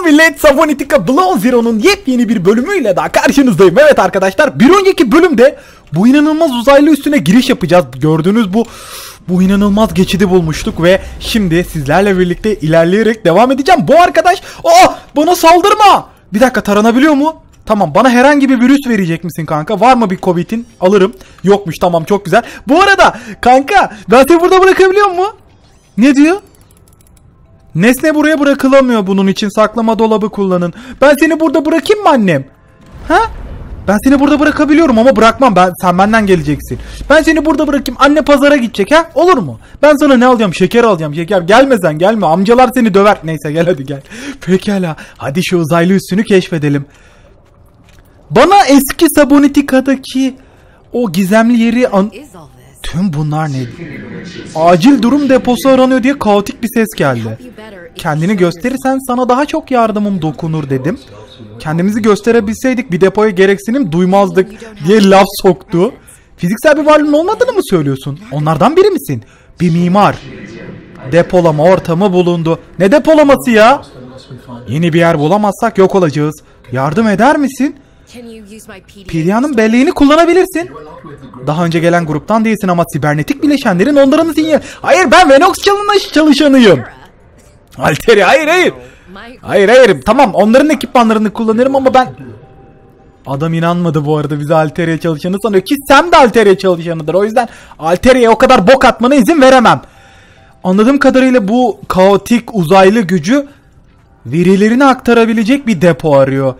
Selam millet, Sabonetica Blow Zero'nun yepyeni bir bölümüyle daha karşınızdayım. Evet arkadaşlar, bir önceki bölümde bu inanılmaz uzaylı üstüne giriş yapacağız. Gördüğünüz bu bu inanılmaz geçidi bulmuştuk ve şimdi sizlerle birlikte ilerleyerek devam edeceğim. Bu arkadaş, aa bana saldırma. Bir dakika taranabiliyor mu? Tamam bana herhangi bir virüs verecek misin kanka? Var mı bir Covid'in? Alırım. Yokmuş tamam çok güzel. Bu arada kanka ben seni burada bırakabiliyor mu? Ne diyor? Nesne buraya bırakılamıyor bunun için saklama dolabı kullanın. Ben seni burada bırakayım mı annem? Ha? Ben seni burada bırakabiliyorum ama bırakmam. Ben sen benden geleceksin. Ben seni burada bırakayım. Anne pazara gidecek ha? Olur mu? Ben sana ne alacağım? Şeker alacağım. Şeker. Gelme sen gelme. Amcalar seni döver. Neyse gel hadi gel. Pekala. Hadi şu uzaylı üssünü keşfedelim. Bana eski Sabonetica'daki o gizemli yeri an... Tüm bunlar ne? Acil durum deposu aranıyor diye kaotik bir ses geldi. Kendini gösterirsen sana daha çok yardımım dokunur dedim. Kendimizi gösterebilseydik bir depoya gereksinim duymazdık diye laf soktu. Fiziksel bir varlığın olmadığını mı söylüyorsun? Onlardan biri misin? Bir mimar. Depolama ortamı bulundu. Ne depolaması ya? Yeni bir yer bulamazsak yok olacağız. Yardım eder misin? Pirya'nın belleğini kullanabilirsin. Daha önce gelen gruptan değilsin ama sibernetik bileşenlerin onların sinyal. Hayır ben Venox çalış çalışanıyım. Alteri hayır hayır. Hayır hayır tamam onların ekipmanlarını kullanırım ama ben... Adam inanmadı bu arada bize Alteri'ye çalışanı sanıyor ki Sam de Alteri'ye çalışanıdır. O yüzden Alteri'ye o kadar bok atmana izin veremem. Anladığım kadarıyla bu kaotik uzaylı gücü verilerini aktarabilecek bir depo arıyor.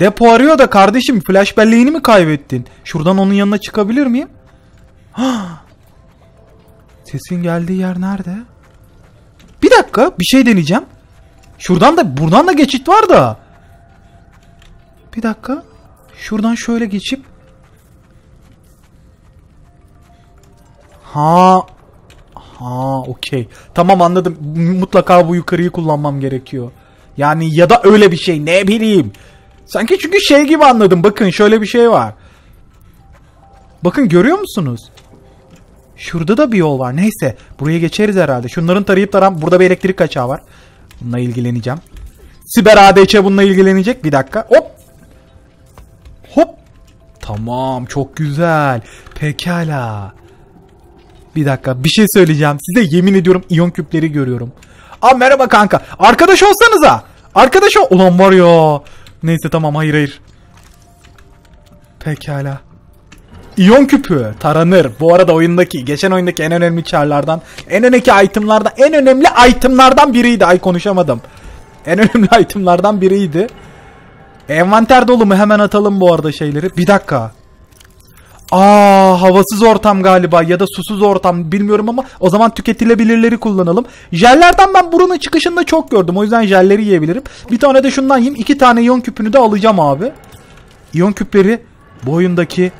Depo arıyor da kardeşim flash belleğini mi kaybettin? Şuradan onun yanına çıkabilir miyim? Sesin geldiği yer nerede? Bir dakika bir şey deneyeceğim. Şuradan da buradan da geçit var da. Bir dakika. Şuradan şöyle geçip Ha Ha okey. Tamam anladım. Mutlaka bu yukarıyı kullanmam gerekiyor. Yani ya da öyle bir şey ne bileyim. Sanki çünkü şey gibi anladım. Bakın şöyle bir şey var. Bakın görüyor musunuz? Şurada da bir yol var. Neyse. Buraya geçeriz herhalde. Şunların tarayıp taram. Burada bir elektrik kaçağı var. Bununla ilgileneceğim. Siber ADC bununla ilgilenecek. Bir dakika. Hop. Hop. Tamam. Çok güzel. Pekala. Bir dakika. Bir şey söyleyeceğim. Size yemin ediyorum iyon küpleri görüyorum. Aa merhaba kanka. Arkadaş olsanıza. Arkadaş ol. Ulan var ya. Neyse tamam hayır hayır. Pekala. İyon küpü taranır. Bu arada oyundaki, geçen oyundaki en önemli çarlardan, en önemli itemlardan, en önemli itemlardan biriydi. Ay konuşamadım. En önemli itemlardan biriydi. Envanter dolu mu? Hemen atalım bu arada şeyleri. Bir dakika. Aa havasız ortam galiba ya da susuz ortam bilmiyorum ama o zaman tüketilebilirleri kullanalım. Jellerden ben buranın çıkışında çok gördüm. O yüzden jelleri yiyebilirim. Bir tane de şundan yiyeyim. iki tane iyon küpünü de alacağım abi. İyon küpleri bu oyundaki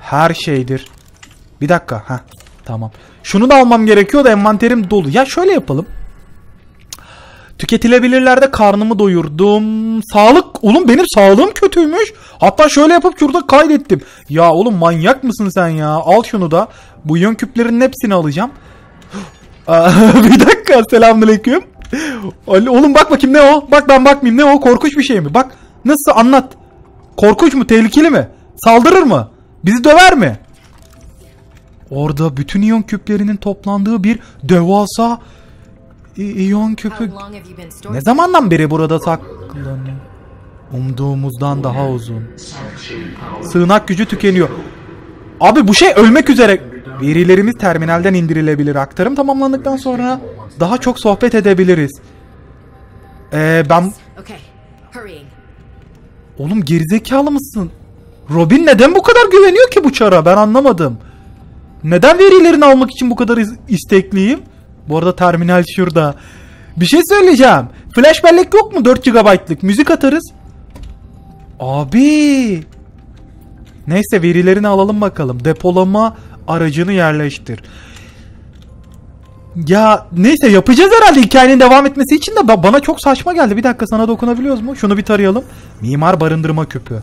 her şeydir. Bir dakika. ha Tamam. Şunu da almam gerekiyor da envanterim dolu. Ya şöyle yapalım. Tüketilebilirlerde karnımı doyurdum. Sağlık. Oğlum benim sağlığım kötüymüş. Hatta şöyle yapıp şurada kaydettim. Ya oğlum manyak mısın sen ya? Al şunu da. Bu yön küplerinin hepsini alacağım. Bir dakika. Selamünaleyküm. Oğlum bak bakayım ne o? Bak ben bakmayayım. Ne o? Korkunç bir şey mi? Bak. Nasıl? Anlat. Korkunç mu? Tehlikeli mi? Saldırır mı? Bizi döver mi? Orada bütün iyon küplerinin toplandığı bir devasa iyon stored? Ne zamandan beri burada saklanıyor? Umduğumuzdan daha uzun. Sığınak gücü tükeniyor. Abi bu şey ölmek üzere. Verilerimiz terminalden indirilebilir. Aktarım tamamlandıktan sonra daha çok sohbet edebiliriz. Ee, ben... Oğlum gerizekalı mısın? Robin neden bu kadar güveniyor ki bu çara? Ben anlamadım. Neden verilerini almak için bu kadar is- istekliyim? Bu arada terminal şurada. Bir şey söyleyeceğim. Flash bellek yok mu 4 GB'lık? Müzik atarız. Abi. Neyse verilerini alalım bakalım. Depolama aracını yerleştir. Ya neyse yapacağız herhalde hikayenin devam etmesi için de ba- bana çok saçma geldi. Bir dakika sana dokunabiliyoruz mu? Şunu bir tarayalım. Mimar barındırma küpü.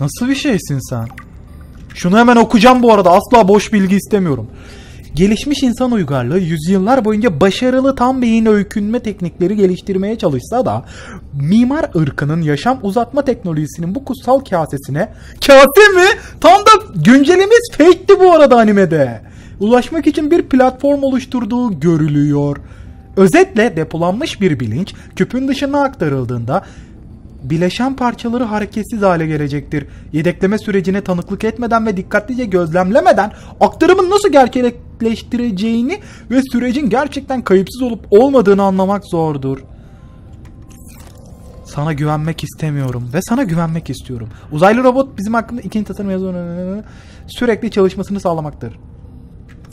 Nasıl bir şeysin sen? Şunu hemen okuyacağım bu arada. Asla boş bilgi istemiyorum. Gelişmiş insan uygarlığı yüzyıllar boyunca başarılı tam beyin öykünme teknikleri geliştirmeye çalışsa da mimar ırkının yaşam uzatma teknolojisinin bu kutsal kasesine kase mi? Tam da güncelimiz fake'ti bu arada animede. Ulaşmak için bir platform oluşturduğu görülüyor. Özetle depolanmış bir bilinç küpün dışına aktarıldığında bileşen parçaları hareketsiz hale gelecektir. Yedekleme sürecine tanıklık etmeden ve dikkatlice gözlemlemeden aktarımın nasıl gerçekleştireceğini ve sürecin gerçekten kayıpsız olup olmadığını anlamak zordur. Sana güvenmek istemiyorum ve sana güvenmek istiyorum. Uzaylı robot bizim hakkında ikinci tasarım yazı sürekli çalışmasını sağlamaktır.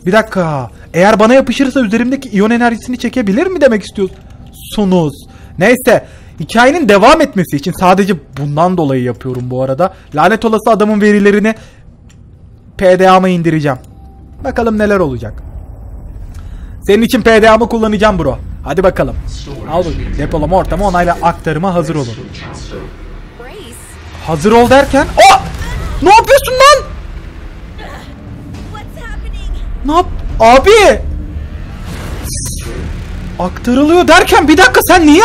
Bir dakika. Eğer bana yapışırsa üzerimdeki iyon enerjisini çekebilir mi demek istiyorsunuz? Neyse. Hikayenin devam etmesi için sadece bundan dolayı yapıyorum bu arada. Lanet olası adamın verilerini PDA'ma indireceğim. Bakalım neler olacak. Senin için PDA'mı kullanacağım bro. Hadi bakalım. Al bakayım. Depolama ortamı onayla aktarıma hazır olun. Hazır ol derken... Aa! Ne yapıyorsun lan? Ne yap? Abi! Aktarılıyor derken bir dakika sen niye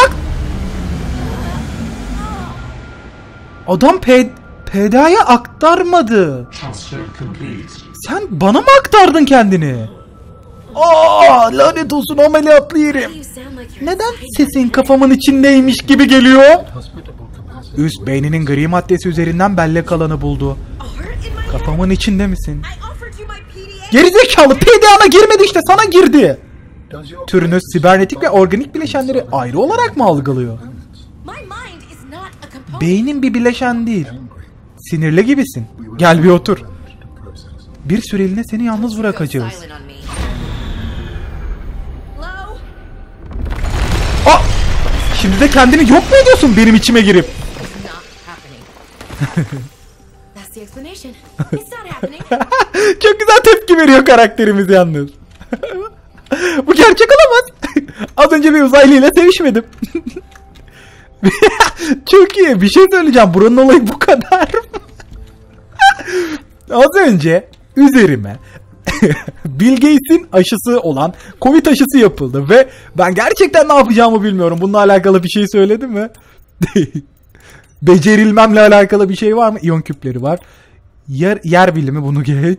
Adam P PDA'ya aktarmadı. Sen bana mı aktardın kendini? Aa, lanet olsun ameliyatlı yerim. Neden sesin kafamın içindeymiş gibi geliyor? Üst beyninin gri maddesi üzerinden bellek alanı buldu. Kafamın içinde misin? Gerizekalı PDA'na girmedi işte sana girdi. Türünüz sibernetik ve organik bileşenleri ayrı olarak mı algılıyor? Beynin bir bileşen değil. Sinirli gibisin. Gel bir otur. Bir süreliğine seni yalnız bırakacağız. Aa! Şimdi de kendini yok mu ediyorsun benim içime girip? Çok güzel tepki veriyor karakterimiz yalnız. Bu gerçek olamaz. Az önce bir uzaylıyla sevişmedim. Çok iyi. Bir şey söyleyeceğim. Buranın olayı bu kadar. Az önce üzerime Bill Gates'in aşısı olan Covid aşısı yapıldı ve ben gerçekten ne yapacağımı bilmiyorum. Bununla alakalı bir şey söyledi mi? Becerilmemle alakalı bir şey var mı? İyon küpleri var. Yer, yer bilimi bunu geç.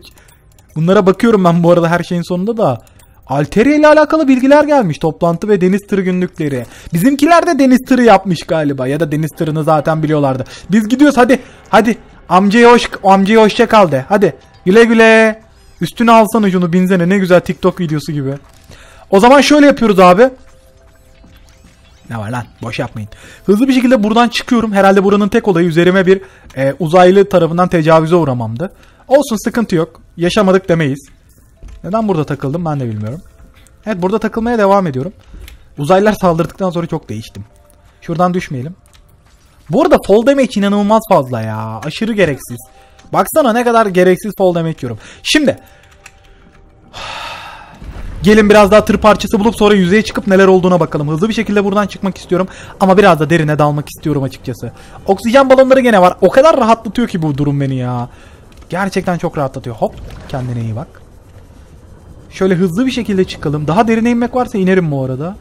Bunlara bakıyorum ben bu arada her şeyin sonunda da. Alteria ile alakalı bilgiler gelmiş. Toplantı ve deniz tırı günlükleri. Bizimkiler de deniz tırı yapmış galiba. Ya da deniz tırını zaten biliyorlardı. Biz gidiyoruz hadi. Hadi. Amcaya hoş, amcaya hoşça kal de. Hadi. Güle güle. Üstüne alsana şunu binsene. Ne güzel TikTok videosu gibi. O zaman şöyle yapıyoruz abi. Ne var lan? Boş yapmayın. Hızlı bir şekilde buradan çıkıyorum. Herhalde buranın tek olayı üzerime bir e, uzaylı tarafından tecavüze uğramamdı. Olsun sıkıntı yok. Yaşamadık demeyiz. Neden burada takıldım ben de bilmiyorum. Evet burada takılmaya devam ediyorum. Uzaylılar saldırdıktan sonra çok değiştim. Şuradan düşmeyelim. Bu arada fall damage inanılmaz fazla ya. Aşırı gereksiz. Baksana ne kadar gereksiz fall damage yiyorum. Şimdi Gelin biraz daha tır parçası bulup sonra yüzeye çıkıp neler olduğuna bakalım. Hızlı bir şekilde buradan çıkmak istiyorum. Ama biraz da derine dalmak istiyorum açıkçası. Oksijen balonları gene var. O kadar rahatlatıyor ki bu durum beni ya. Gerçekten çok rahatlatıyor. Hop kendine iyi bak. Şöyle hızlı bir şekilde çıkalım. Daha derine inmek varsa inerim bu arada.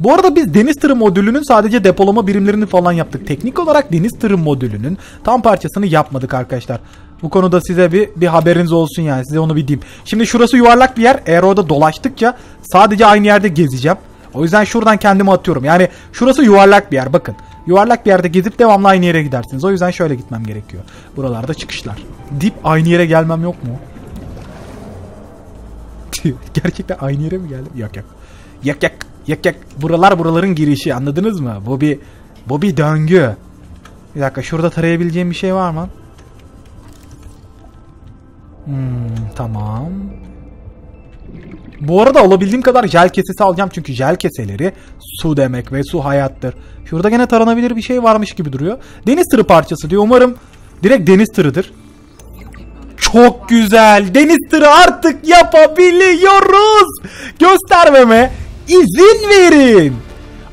Bu arada biz deniz tırı modülünün sadece depolama birimlerini falan yaptık. Teknik olarak deniz tırı modülünün tam parçasını yapmadık arkadaşlar. Bu konuda size bir, bir haberiniz olsun yani size onu bir diyeyim. Şimdi şurası yuvarlak bir yer. Eğer orada dolaştıkça sadece aynı yerde gezeceğim. O yüzden şuradan kendimi atıyorum. Yani şurası yuvarlak bir yer bakın. Yuvarlak bir yerde gezip devamlı aynı yere gidersiniz. O yüzden şöyle gitmem gerekiyor. Buralarda çıkışlar. Dip aynı yere gelmem yok mu? Gerçekten aynı yere mi geldim? Yok yok. Yak yak yak yak. Buralar buraların girişi anladınız mı? Bu bir bu bir döngü. Bir dakika şurada tarayabileceğim bir şey var mı? Hmm, tamam. Bu arada olabildiğim kadar jel kesesi alacağım çünkü jel keseleri su demek ve su hayattır. Şurada gene taranabilir bir şey varmış gibi duruyor. Deniz tırı parçası diyor. Umarım direkt deniz tırıdır. Çok güzel. Deniz tırı artık yapabiliyoruz. Göstermeme izin verin.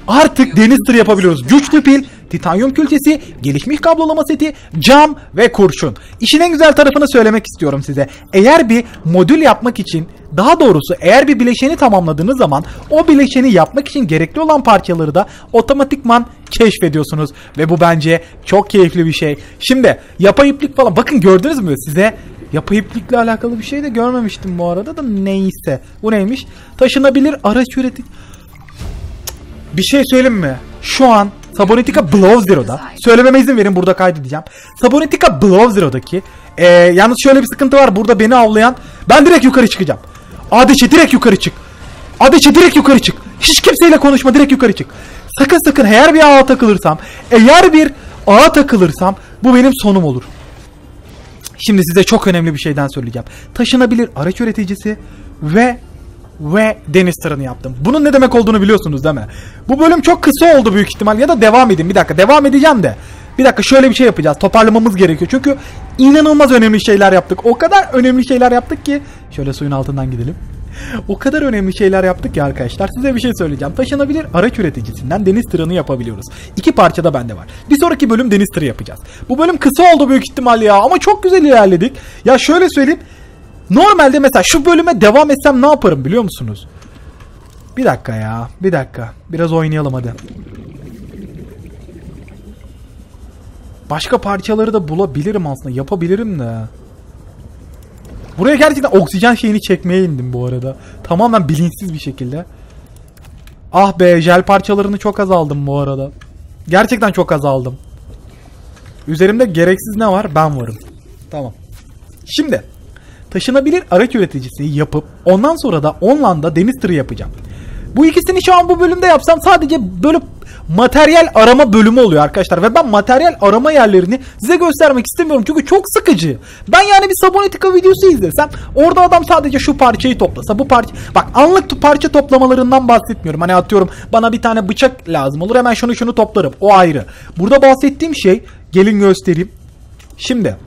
Artık deniz tırı yapabiliyoruz. Güçlü pil titanyum külçesi, gelişmiş kablolama seti, cam ve kurşun. İşin en güzel tarafını söylemek istiyorum size. Eğer bir modül yapmak için daha doğrusu eğer bir bileşeni tamamladığınız zaman o bileşeni yapmak için gerekli olan parçaları da otomatikman keşfediyorsunuz. Ve bu bence çok keyifli bir şey. Şimdi yapay iplik falan bakın gördünüz mü size yapay iplikle alakalı bir şey de görmemiştim bu arada da neyse. Bu neymiş? Taşınabilir araç üreti... Bir şey söyleyeyim mi? Şu an Sabonetica Below Zero'da söylememe izin verin burada kaydedeceğim. Sabonetica Below Zero'daki ee, yalnız şöyle bir sıkıntı var burada beni avlayan ben direkt yukarı çıkacağım. Adeşe direkt yukarı çık. Adeşe direkt yukarı çık. Hiç kimseyle konuşma direkt yukarı çık. Sakın sakın eğer bir ağa takılırsam eğer bir ağa takılırsam bu benim sonum olur. Şimdi size çok önemli bir şeyden söyleyeceğim. Taşınabilir araç üreticisi ve ve deniz tırını yaptım. Bunun ne demek olduğunu biliyorsunuz değil mi? Bu bölüm çok kısa oldu büyük ihtimal ya da devam edin. Bir dakika devam edeceğim de. Bir dakika şöyle bir şey yapacağız. Toparlamamız gerekiyor. Çünkü inanılmaz önemli şeyler yaptık. O kadar önemli şeyler yaptık ki. Şöyle suyun altından gidelim. O kadar önemli şeyler yaptık ki arkadaşlar. Size bir şey söyleyeceğim. Taşınabilir araç üreticisinden deniz tırını yapabiliyoruz. İki parça da bende var. Bir sonraki bölüm deniz tırı yapacağız. Bu bölüm kısa oldu büyük ihtimal ya. Ama çok güzel ilerledik. Ya şöyle söyleyeyim. Normalde mesela şu bölüme devam etsem ne yaparım biliyor musunuz? Bir dakika ya. Bir dakika. Biraz oynayalım hadi. Başka parçaları da bulabilirim aslında. Yapabilirim de. Buraya gerçekten oksijen şeyini çekmeye indim bu arada. Tamamen bilinçsiz bir şekilde. Ah be jel parçalarını çok azaldım bu arada. Gerçekten çok azaldım. Üzerimde gereksiz ne var? Ben varım. Tamam. Şimdi taşınabilir araç üreticisi yapıp ondan sonra da online'da deniz tırı yapacağım. Bu ikisini şu an bu bölümde yapsam sadece böyle materyal arama bölümü oluyor arkadaşlar. Ve ben materyal arama yerlerini size göstermek istemiyorum. Çünkü çok sıkıcı. Ben yani bir Sabonetica videosu izlesem orada adam sadece şu parçayı toplasa bu parça. Bak anlık parça toplamalarından bahsetmiyorum. Hani atıyorum bana bir tane bıçak lazım olur hemen şunu şunu toplarım. O ayrı. Burada bahsettiğim şey gelin göstereyim. Şimdi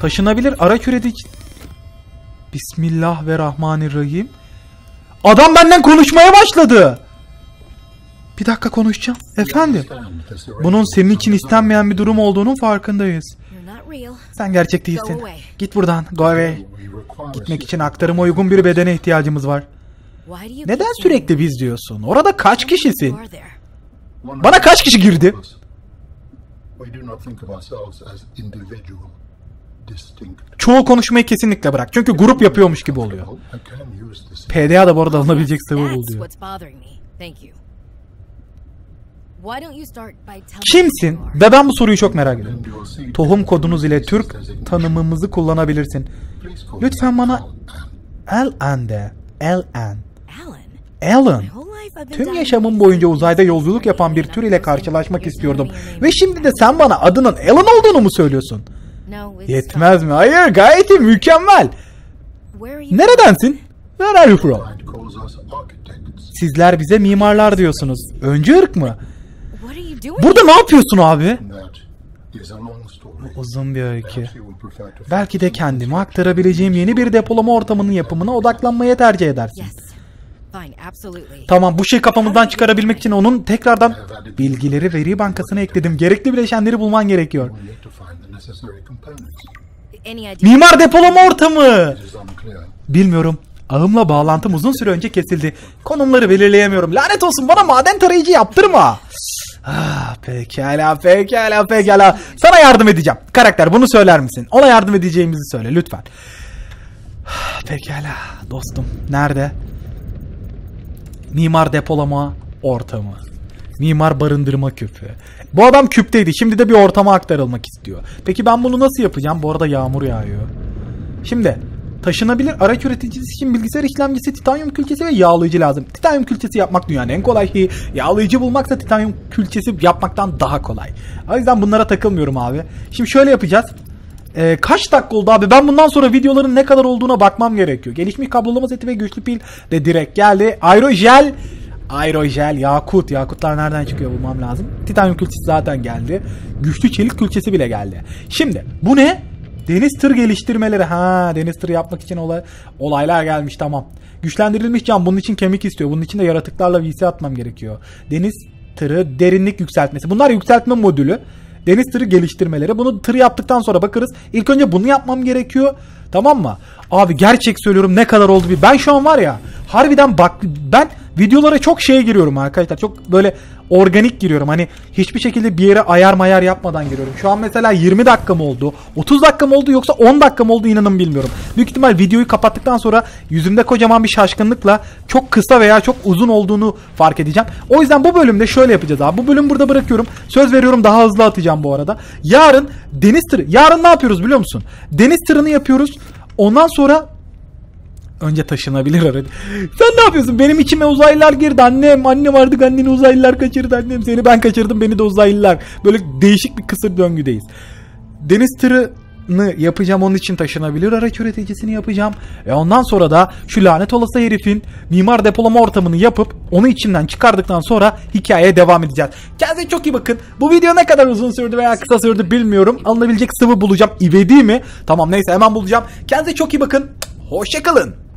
taşınabilir araç üretici Bismillah ve Rahmanirrahim. Adam benden konuşmaya başladı. Bir dakika konuşacağım. Efendim. Bunun senin için istenmeyen bir durum olduğunun farkındayız. Sen gerçek değilsin. Git buradan. Go away. Gitmek için aktarıma uygun bir bedene ihtiyacımız var. Neden sürekli biz diyorsun? Orada kaç kişisin? Bana kaç kişi girdi? Çoğu konuşmayı kesinlikle bırak. Çünkü grup yapıyormuş gibi oluyor. PDA da bu arada alınabilecek sıvı That's buluyor. Kimsin? Ve ben bu soruyu çok merak ediyorum. Tohum kodunuz ile Türk tanımımızı kullanabilirsin. Lütfen bana. L-N de. L-N. Alan. Tüm yaşamım boyunca uzayda yolculuk yapan bir tür ile karşılaşmak istiyordum. Ve şimdi de sen bana adının Alan olduğunu mu söylüyorsun? Yetmez mi? Hayır gayet iyi mükemmel. Neredensin? Where are you from? Sizler bize mimarlar diyorsunuz. Öncü ırk mı? What are you doing? Burada ne yapıyorsun abi? Uzun bir öykü. Belki de kendimi aktarabileceğim yeni bir depolama ortamının yapımına odaklanmaya tercih edersin. Tamam bu şey kafamızdan çıkarabilmek için onun tekrardan bilgileri veri bankasına ekledim. Gerekli bileşenleri bulman gerekiyor. Mimar depolama ortamı. Bilmiyorum. Ağımla bağlantım uzun süre önce kesildi. Konumları belirleyemiyorum. Lanet olsun bana maden tarayıcı yaptırma. Ah, pekala pekala pekala. Sana yardım edeceğim. Karakter bunu söyler misin? Ona yardım edeceğimizi söyle lütfen. Ah, Pekala dostum. Nerede? Mimar depolama ortamı. Mimar barındırma küpü. Bu adam küpteydi. Şimdi de bir ortama aktarılmak istiyor. Peki ben bunu nasıl yapacağım? Bu arada yağmur yağıyor. Şimdi taşınabilir araç üreticisi için bilgisayar işlemcisi, titanyum külçesi ve yağlayıcı lazım. Titanyum külçesi yapmak dünyanın en kolay şeyi. Yağlayıcı bulmaksa titanyum külçesi yapmaktan daha kolay. O yüzden bunlara takılmıyorum abi. Şimdi şöyle yapacağız. Ee, kaç dakika oldu abi? Ben bundan sonra videoların ne kadar olduğuna bakmam gerekiyor. Gelişmiş kablolama seti ve güçlü pil de direkt geldi. Aerojel Aerojel, yakut. Yakutlar nereden çıkıyor bulmam lazım. Titanyum külçesi zaten geldi. Güçlü çelik külçesi bile geldi. Şimdi bu ne? Deniz tır geliştirmeleri. Ha, deniz tır yapmak için olay, olaylar gelmiş tamam. Güçlendirilmiş cam bunun için kemik istiyor. Bunun için de yaratıklarla VC atmam gerekiyor. Deniz tırı, derinlik yükseltmesi. Bunlar yükseltme modülü. Deniz tırı geliştirmeleri. Bunu tır yaptıktan sonra bakarız. İlk önce bunu yapmam gerekiyor. Tamam mı? Abi gerçek söylüyorum ne kadar oldu bir. Ben şu an var ya harbiden bak ben videolara çok şeye giriyorum arkadaşlar. Çok böyle organik giriyorum. Hani hiçbir şekilde bir yere ayar mayar yapmadan giriyorum. Şu an mesela 20 dakika mı oldu? 30 dakika mı oldu yoksa 10 dakika mı oldu inanın bilmiyorum. Büyük ihtimal videoyu kapattıktan sonra yüzümde kocaman bir şaşkınlıkla çok kısa veya çok uzun olduğunu fark edeceğim. O yüzden bu bölümde şöyle yapacağız abi. Bu bölümü burada bırakıyorum. Söz veriyorum daha hızlı atacağım bu arada. Yarın deniz tırı. Yarın ne yapıyoruz biliyor musun? Deniz tırını yapıyoruz. Ondan sonra Önce taşınabilir arada. Sen ne yapıyorsun? Benim içime uzaylılar girdi. Annem, annem artık anneni uzaylılar kaçırdı. Annem seni ben kaçırdım. Beni de uzaylılar. Böyle değişik bir kısır döngüdeyiz. Deniz tırını yapacağım. Onun için taşınabilir araç üreticisini yapacağım. Ve ondan sonra da şu lanet olası herifin mimar depolama ortamını yapıp onu içinden çıkardıktan sonra hikayeye devam edeceğiz. Kendinize çok iyi bakın. Bu video ne kadar uzun sürdü veya kısa sürdü bilmiyorum. Alınabilecek sıvı bulacağım. İvedi mi? Tamam neyse hemen bulacağım. Kendinize çok iyi bakın. Hoşçakalın.